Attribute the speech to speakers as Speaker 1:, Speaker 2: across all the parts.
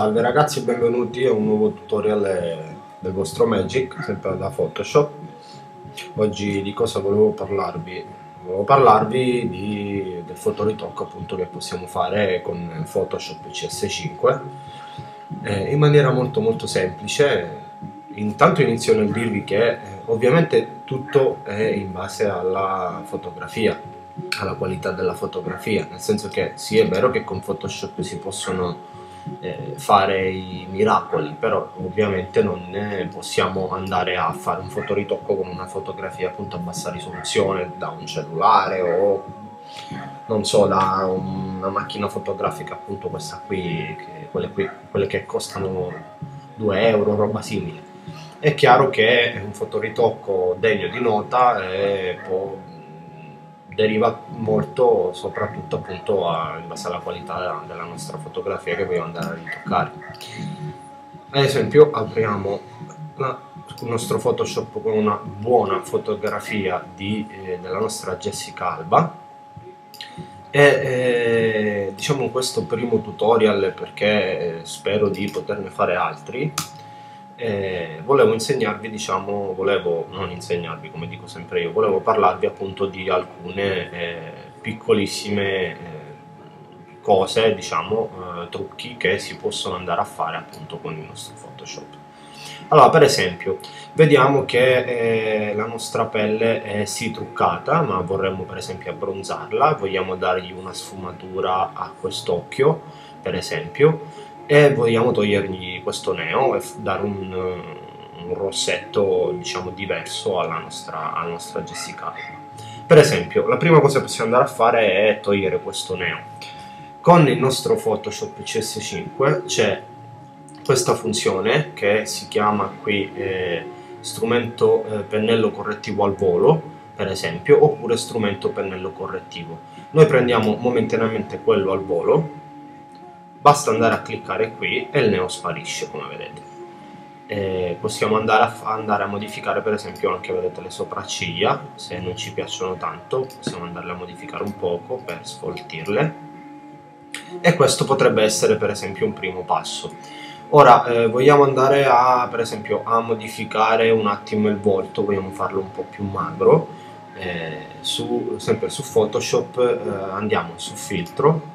Speaker 1: Salve ragazzi, benvenuti a un nuovo tutorial del vostro Magic, sempre da Photoshop. Oggi di cosa volevo parlarvi? Volevo parlarvi di, del fotoritocco appunto che possiamo fare con Photoshop CS5 eh, in maniera molto molto semplice. Intanto inizio nel dirvi che eh, ovviamente tutto è in base alla fotografia, alla qualità della fotografia, nel senso che sì è vero che con Photoshop si possono eh, fare i miracoli, però ovviamente non possiamo andare a fare un fotoritocco con una fotografia appunto a bassa risoluzione da un cellulare o non so da una macchina fotografica appunto questa qui, che, quelle, qui quelle che costano 2 euro, roba simile. È chiaro che un fotoritocco degno di nota eh, può deriva molto soprattutto appunto a, in base alla qualità della nostra fotografia che vogliamo andare a ritoccare. Ad esempio apriamo la, il nostro Photoshop con una buona fotografia di, eh, della nostra Jessica Alba e eh, diciamo questo primo tutorial perché eh, spero di poterne fare altri eh, volevo insegnarvi, diciamo, volevo non insegnarvi come dico sempre io, volevo parlarvi appunto di alcune eh, piccolissime eh, cose, diciamo, eh, trucchi che si possono andare a fare appunto con il nostro Photoshop. Allora, per esempio, vediamo che eh, la nostra pelle è sì truccata, ma vorremmo per esempio abbronzarla, vogliamo dargli una sfumatura a quest'occhio, per esempio, e vogliamo togliergli questo neo e dare un, un rossetto diciamo diverso alla nostra, alla nostra Jessica. Per esempio la prima cosa che possiamo andare a fare è togliere questo neo. Con il nostro Photoshop CS5 c'è questa funzione che si chiama qui eh, strumento eh, pennello correttivo al volo per esempio oppure strumento pennello correttivo. Noi prendiamo momentaneamente quello al volo basta andare a cliccare qui e il neo sparisce come vedete. E possiamo andare a, andare a modificare per esempio anche vedete le sopracciglia se non ci piacciono tanto possiamo andarle a modificare un poco per sfoltirle. E questo potrebbe essere per esempio un primo passo. Ora eh, vogliamo andare a per esempio a modificare un attimo il volto vogliamo farlo un po' più magro. Eh, su, sempre su Photoshop eh, andiamo su filtro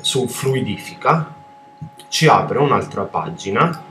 Speaker 1: su Fluidifica, ci apre un'altra pagina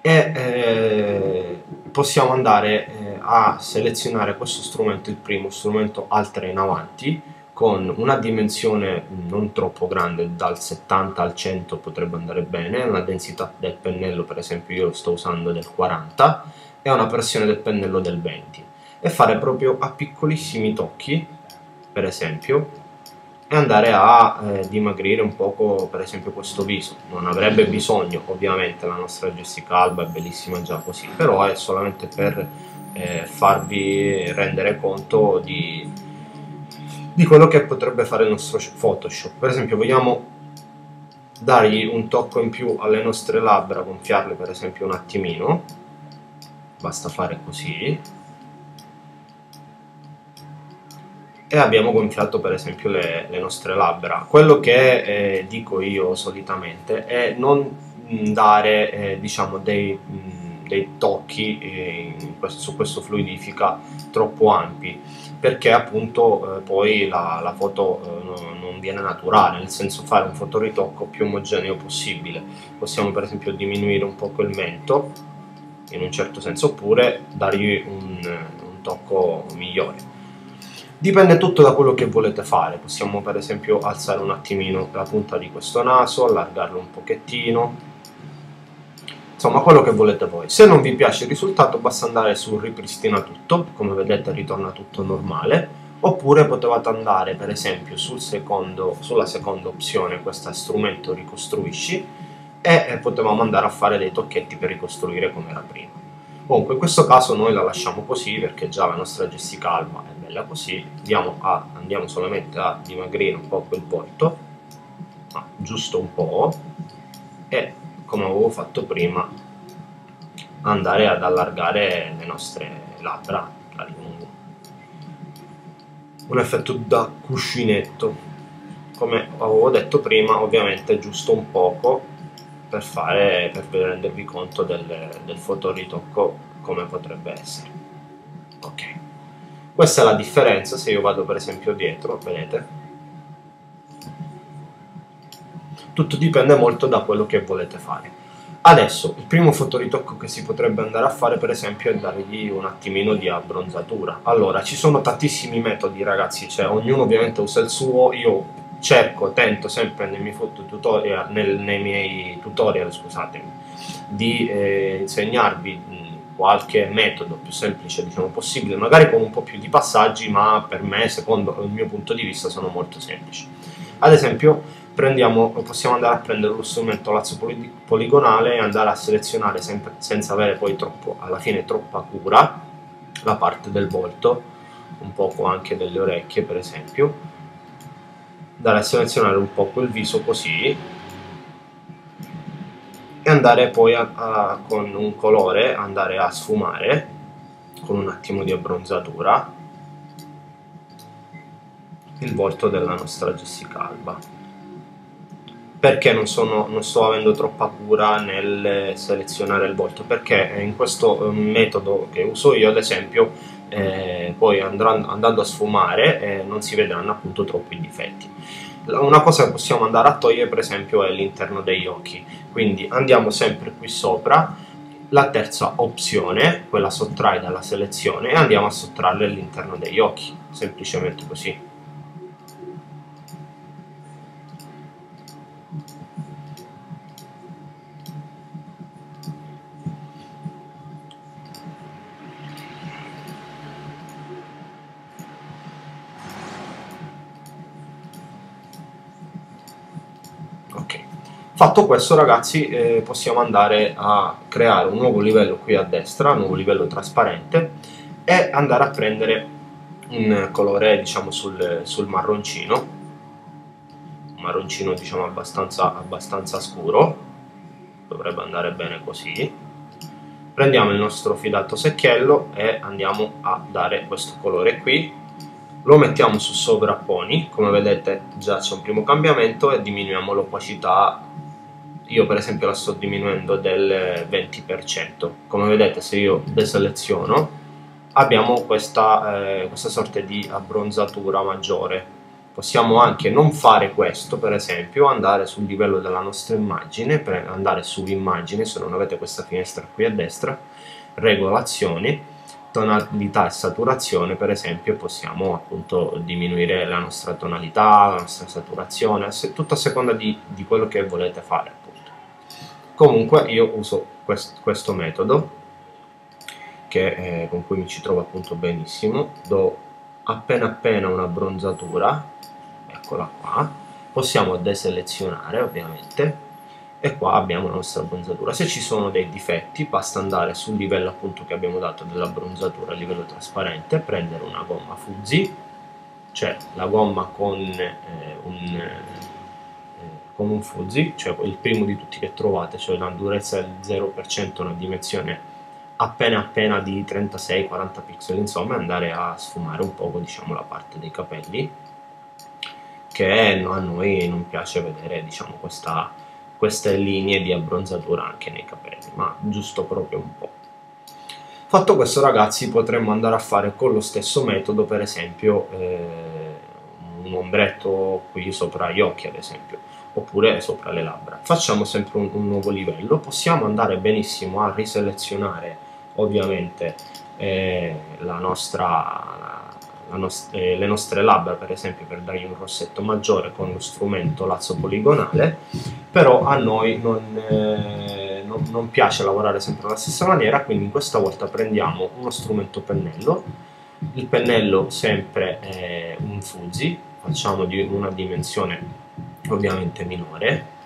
Speaker 1: e eh, possiamo andare eh, a selezionare questo strumento, il primo strumento al 3 in avanti, con una dimensione non troppo grande, dal 70 al 100 potrebbe andare bene, una densità del pennello per esempio io lo sto usando del 40 e una pressione del pennello del 20 e fare proprio a piccolissimi tocchi, per esempio, andare a eh, dimagrire un poco per esempio questo viso. Non avrebbe bisogno ovviamente la nostra Jessica Alba è bellissima già così però è solamente per eh, farvi rendere conto di, di quello che potrebbe fare il nostro Photoshop. Per esempio vogliamo dargli un tocco in più alle nostre labbra gonfiarle per esempio un attimino. Basta fare così e abbiamo gonfiato per esempio le, le nostre labbra. Quello che eh, dico io solitamente è non dare eh, diciamo dei, mh, dei tocchi eh, questo, su questo fluidifica troppo ampi perché appunto eh, poi la, la foto eh, non viene naturale, nel senso fare un fotoritocco più omogeneo possibile. Possiamo per esempio diminuire un po' il mento in un certo senso oppure dargli un, un tocco migliore. Dipende tutto da quello che volete fare, possiamo per esempio alzare un attimino la punta di questo naso, allargarlo un pochettino, insomma quello che volete voi. Se non vi piace il risultato basta andare su ripristina tutto, come vedete ritorna tutto normale, oppure potevate andare per esempio sul secondo, sulla seconda opzione, questa strumento ricostruisci, e potevamo andare a fare dei tocchetti per ricostruire come era prima. Comunque in questo caso noi la lasciamo così perché già la nostra Jessica Alba è bella così, andiamo, a, andiamo solamente a dimagrire un po' quel volto, ma giusto un po', e come avevo fatto prima andare ad allargare le nostre labbra. Un effetto da cuscinetto. come avevo detto prima ovviamente giusto un poco per fare per rendervi conto del, del fotoritocco come potrebbe essere. Ok. Questa è la differenza se io vado per esempio dietro vedete? Tutto dipende molto da quello che volete fare. Adesso, il primo fotoritocco che si potrebbe andare a fare per esempio è dargli un attimino di abbronzatura. Allora, ci sono tantissimi metodi ragazzi, cioè ognuno ovviamente usa il suo, io cerco, tento sempre nei miei, tutorial, nel, nei miei tutorial scusatemi, di eh, insegnarvi qualche metodo più semplice diciamo possibile, magari con un po' più di passaggi, ma per me, secondo il mio punto di vista, sono molto semplici. Ad esempio, possiamo andare a prendere lo strumento lazzo poligonale e andare a selezionare sempre, senza avere poi troppo, alla fine troppa cura la parte del volto, un poco anche delle orecchie per esempio, andare a selezionare un po' quel viso così e andare poi a, a, con un colore andare a sfumare con un attimo di abbronzatura il volto della nostra Jessica Alba. Perché non, sono, non, sto avendo troppa cura nel selezionare il volto? Perché in questo eh, metodo che uso io ad esempio eh, poi andranno, andando a sfumare eh, non si vedranno appunto troppi difetti. Una cosa che possiamo andare a togliere per esempio è l'interno degli occhi. Quindi andiamo sempre qui sopra la terza opzione quella sottrai dalla selezione e andiamo a sottrarre all'interno degli occhi semplicemente così Fatto questo ragazzi eh, possiamo andare a creare un nuovo livello qui a destra, un nuovo livello trasparente e andare a prendere un colore diciamo sul, sul marroncino, un marroncino diciamo abbastanza, abbastanza scuro, dovrebbe andare bene così. Prendiamo il nostro filato secchiello e andiamo a dare questo colore qui. Lo mettiamo su sovrapponi. Come vedete già c'è un primo cambiamento e diminuiamo l'opacità io per esempio la sto diminuendo del 20%. Come vedete se io deseleziono abbiamo questa, eh, questa sorta di abbronzatura maggiore. Possiamo anche non fare questo, per esempio, andare sul livello della nostra immagine, per andare su immagine, se non avete questa finestra qui a destra, regolazioni, tonalità e saturazione, per esempio, possiamo appunto diminuire la nostra tonalità, la nostra saturazione, tutto a seconda di, di quello che volete fare comunque io uso quest questo metodo che, eh, con cui mi ci trovo appunto benissimo. Do appena appena una bronzatura eccola qua. Possiamo deselezionare ovviamente e qua abbiamo la nostra bronzatura. Se ci sono dei difetti basta andare sul livello appunto che abbiamo dato della bronzatura a livello trasparente prendere una gomma fuzzi cioè la gomma con eh, un con un fuzzy, cioè il primo di tutti che trovate, cioè una durezza del 0%, una dimensione appena appena di 36-40 pixel, insomma, andare a sfumare un poco, diciamo, la parte dei capelli, che a noi non piace vedere, diciamo, questa, queste linee di abbronzatura anche nei capelli, ma giusto proprio un po'. Fatto questo ragazzi potremmo andare a fare con lo stesso metodo per esempio eh, un ombretto qui sopra gli occhi ad esempio oppure sopra le labbra. Facciamo sempre un, un nuovo livello, possiamo andare benissimo a riselezionare ovviamente eh, la nostra, la, nost eh, le nostre labbra per esempio per dargli un rossetto maggiore con lo strumento lazzo poligonale, però a noi non, eh, non, non piace lavorare sempre alla stessa maniera, quindi questa volta prendiamo uno strumento pennello, il pennello sempre è un fuzzy, facciamo di una dimensione ovviamente minore.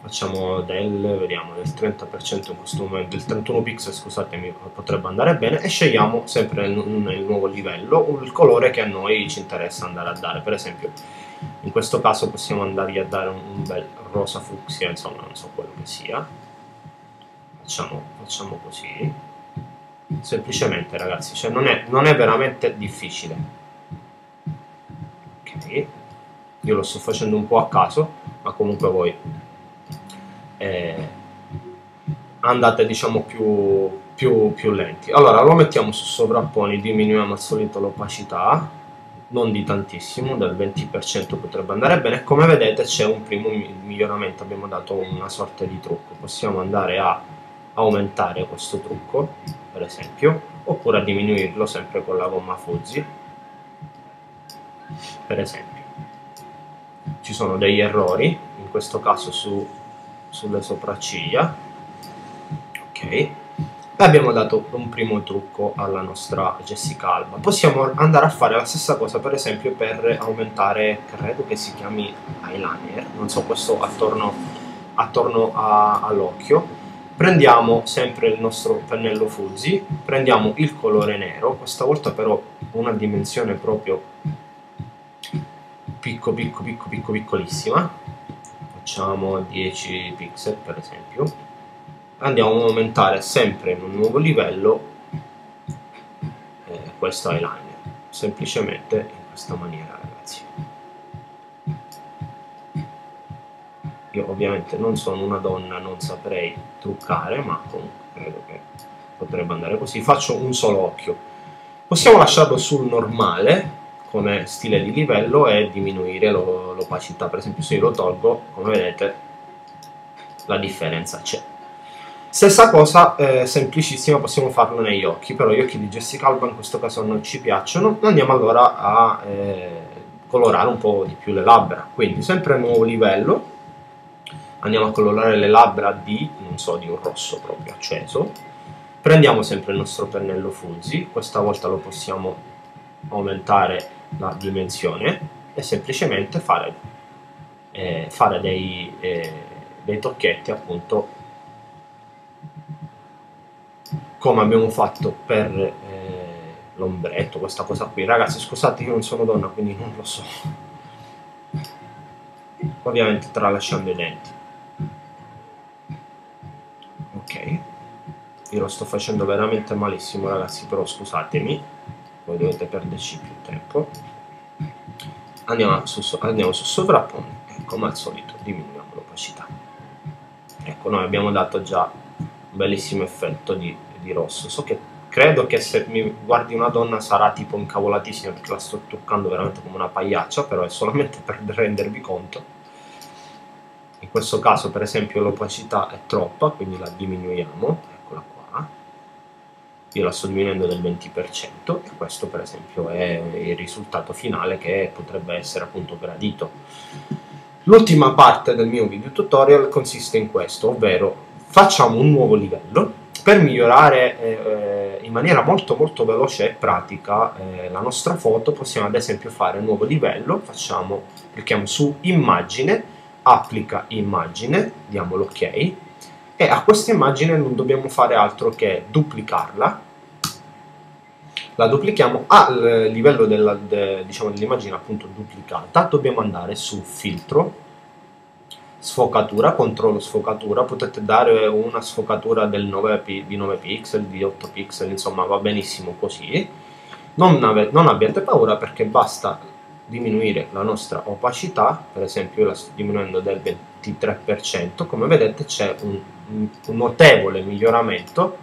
Speaker 1: Facciamo del, vediamo, del 30% in questo momento, del 31 pixel scusatemi, potrebbe andare bene e scegliamo sempre nel, nel nuovo livello il colore che a noi ci interessa andare a dare, per esempio in questo caso possiamo andare a dare un, un bel rosa fucsia, insomma non so quello che sia. Facciamo, facciamo così. Semplicemente ragazzi, cioè non è, non è veramente difficile io lo sto facendo un po' a caso ma comunque voi eh, andate diciamo più, più, più lenti allora lo mettiamo su sovrapponi diminuiamo al solito l'opacità non di tantissimo, del 20% potrebbe andare bene. Come vedete c'è un primo miglioramento, abbiamo dato una sorta di trucco. Possiamo andare a aumentare questo trucco, per esempio, oppure a diminuirlo sempre con la gomma Fuzzy, per esempio. Ci sono degli errori, in questo caso su, sulle sopracciglia, ok, abbiamo dato un primo trucco alla nostra Jessica Alba. Possiamo andare a fare la stessa cosa per esempio per aumentare, credo che si chiami eyeliner, non so, questo attorno, attorno all'occhio. Prendiamo sempre il nostro pennello Fuzzy, prendiamo il colore nero, questa volta però una dimensione proprio picco picco picco picco piccolissima, facciamo 10 pixel per esempio, andiamo a aumentare sempre in un nuovo livello eh, questo eyeliner. Semplicemente in questa maniera ragazzi. Io ovviamente non sono una donna non saprei truccare ma comunque credo che potrebbe andare così. Faccio un solo occhio. Possiamo lasciarlo sul normale come stile di livello e diminuire l'opacità. Per esempio se io lo tolgo come vedete la differenza c'è. Stessa cosa, eh, semplicissima, possiamo farlo negli occhi, però gli occhi di Jessica Alba in questo caso non ci piacciono, andiamo allora a eh, colorare un po' di più le labbra, quindi sempre nuovo livello, andiamo a colorare le labbra di, non so, di un rosso proprio acceso, prendiamo sempre il nostro pennello Fuzzy, questa volta lo possiamo aumentare la dimensione e semplicemente fare, eh, fare dei, eh, dei tocchetti appunto come abbiamo fatto per eh, l'ombretto, questa cosa qui. Ragazzi, scusate, io non sono donna, quindi non lo so. Ovviamente tralasciando i denti. Ok. Io lo sto facendo veramente malissimo, ragazzi, però scusatemi. Voi dovete perderci più tempo. Andiamo su, andiamo su sovrappone e come al solito diminuiamo l'opacità. Ecco, noi abbiamo dato già un bellissimo effetto di di rosso. So che credo che se mi guardi una donna sarà tipo incavolatissima perché la sto toccando veramente come una pagliaccia, però è solamente per rendervi conto. In questo caso per esempio l'opacità è troppa, quindi la diminuiamo. Io la sto diminuendo del 20% e questo per esempio è il risultato finale che potrebbe essere appunto gradito. L'ultima parte del mio video tutorial consiste in questo, ovvero facciamo un nuovo livello per migliorare eh, in maniera molto molto veloce e pratica eh, la nostra foto. Possiamo ad esempio fare un nuovo livello, facciamo, clicchiamo su immagine, applica immagine, diamo l'ok. E a questa immagine non dobbiamo fare altro che duplicarla la duplichiamo al livello dell'immagine de, diciamo, appunto duplicata. Dobbiamo andare su filtro sfocatura, controllo sfocatura, potete dare una sfocatura 9 di 9 pixel, di 8 pixel, insomma va benissimo così. Non, ave, non abbiate paura perché basta diminuire la nostra opacità, per esempio io la sto diminuendo del 23%, come vedete c'è un, un, notevole miglioramento,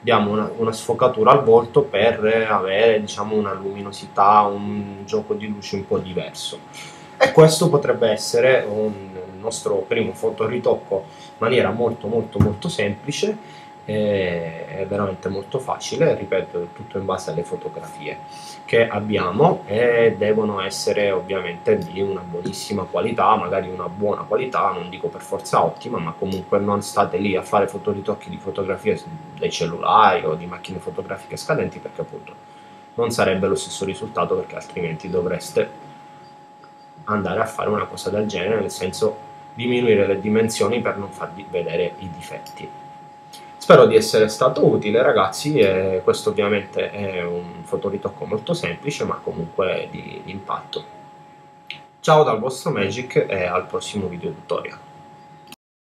Speaker 1: diamo una, una, sfocatura al volto per avere diciamo, una luminosità, un gioco di luce un po' diverso. E questo potrebbe essere un, nostro primo fotoritocco in maniera molto molto molto semplice è veramente molto facile, ripeto, tutto in base alle fotografie che abbiamo e devono essere ovviamente di una buonissima qualità, magari una buona qualità, non dico per forza ottima, ma comunque non state lì a fare fotoritocchi di fotografie dei cellulari o di macchine fotografiche scadenti perché appunto non sarebbe lo stesso risultato perché altrimenti dovreste andare a fare una cosa del genere, nel senso diminuire le dimensioni per non farvi vedere i difetti. Spero di essere stato utile ragazzi e questo ovviamente è un fotoritocco molto semplice ma comunque di, di impatto. Ciao dal vostro Magic e al prossimo video tutorial.